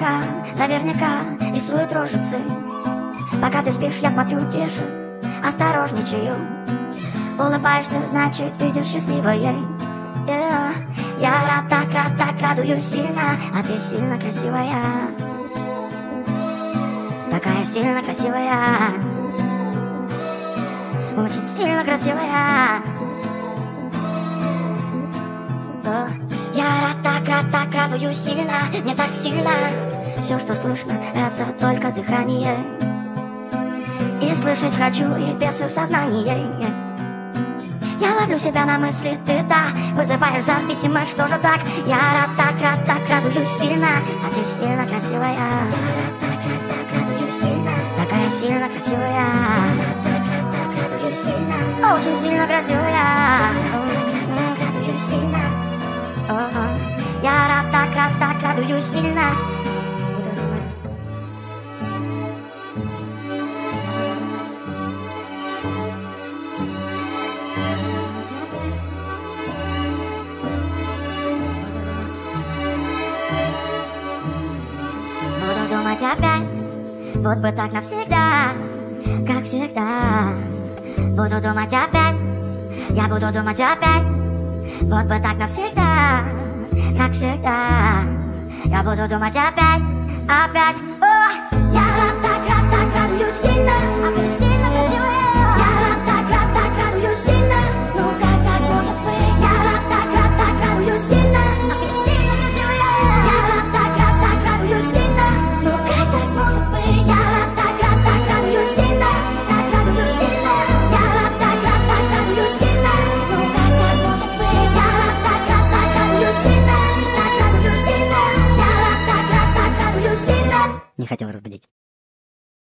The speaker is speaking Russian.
наверняка, наверняка рисуют рожицы Пока ты спишь, я смотрю тише, осторожничаю. Улыбаешься, значит, видишь счастливое yeah. Я рад, так рад, так радуюсь сильно А ты сильно красивая. Такая сильно красивая. Очень сильно красивая. О, Я так радуюсь сильно Мне так сильно. Все, что слышно, это только дыхание. И слышать хочу, и бесы в сознании я ловлю себя на мысли, ты да Вызываешь зависимость, что же так? Я рад, так рад, так радуюсь сильно. А ты сильно красивая. Я рад, так рад, так радуюсь сильно. Такая сильно красивая. Я рад, так рад, так радуюсь сильно. Очень сильно красивая радуюсь сильно. Буду думать опять, вот бы так навсегда, как всегда. Буду думать опять, я буду думать опять, вот бы так навсегда, как всегда. Я буду думать опять, опять. О, я не хотел разбудить.